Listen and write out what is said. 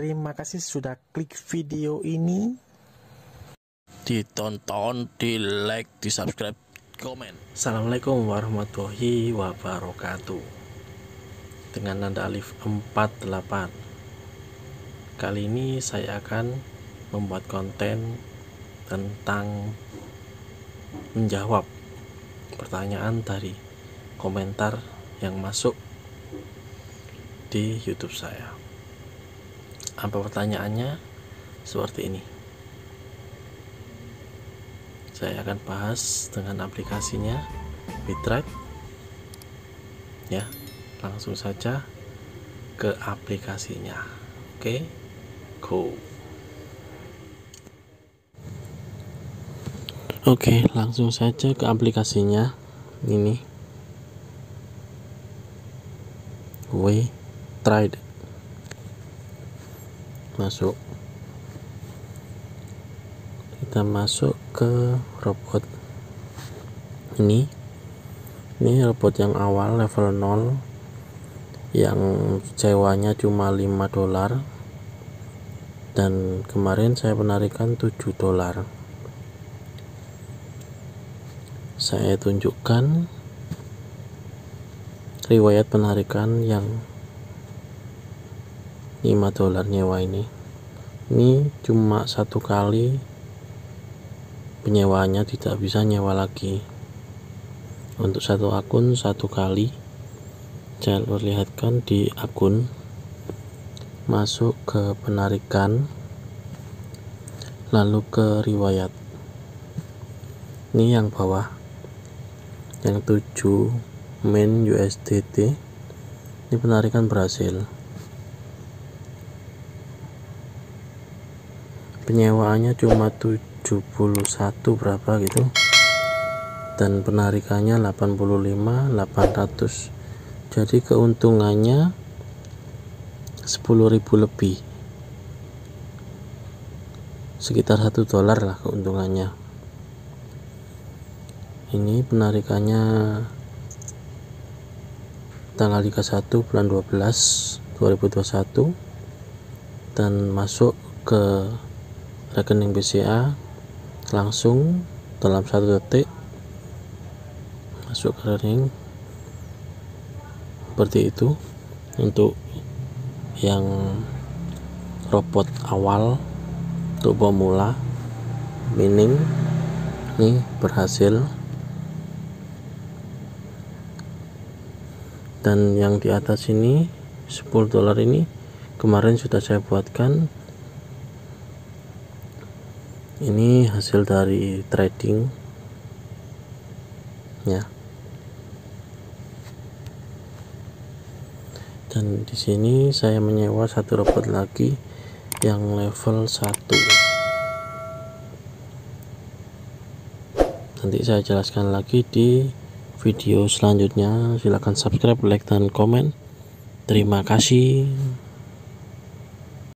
Terima kasih sudah klik video ini. Ditonton, di like, di subscribe, komen. Assalamualaikum warahmatullahi wabarakatuh. Dengan nada alif 48. Kali ini saya akan membuat konten tentang menjawab pertanyaan dari komentar yang masuk di YouTube saya. Apa pertanyaannya? Seperti ini. Saya akan bahas dengan aplikasinya Bitrate. Ya, langsung saja ke aplikasinya. Oke, go. Oke, langsung saja ke aplikasinya. Ini. We tried masuk. Kita masuk ke robot ini. Ini robot yang awal level 0 yang sewanya cuma 5 dolar. Dan kemarin saya penarikan 7 dolar. Saya tunjukkan riwayat penarikan yang 5 dolar nyewa ini. Ini cuma satu kali penyewaannya tidak bisa nyewa lagi. Untuk satu akun satu kali. Saya perlihatkan di akun. Masuk ke penarikan. Lalu ke riwayat. Ini yang bawah. Yang 7 main USDT ini penarikan berhasil penyewaannya cuma 71 berapa gitu. Dan penarikannya 85 800 jadi keuntungannya 10.000 lebih. Sekitar satu dolar lah keuntungannya. Ini penarikannya tanggal 31 bulan 12 2021 dan masuk ke rekening BCA langsung dalam satu detik masuk ke rekening seperti itu. Untuk yang robot awal untuk pemula mining ini berhasil. Dan yang di atas ini 10 dolar ini kemarin sudah saya buatkan ini hasil dari trading. Ya. Dan di sini saya menyewa satu robot lagi yang level 1 nanti saya jelaskan lagi di video selanjutnya. Silahkan subscribe like dan komen. Terima kasih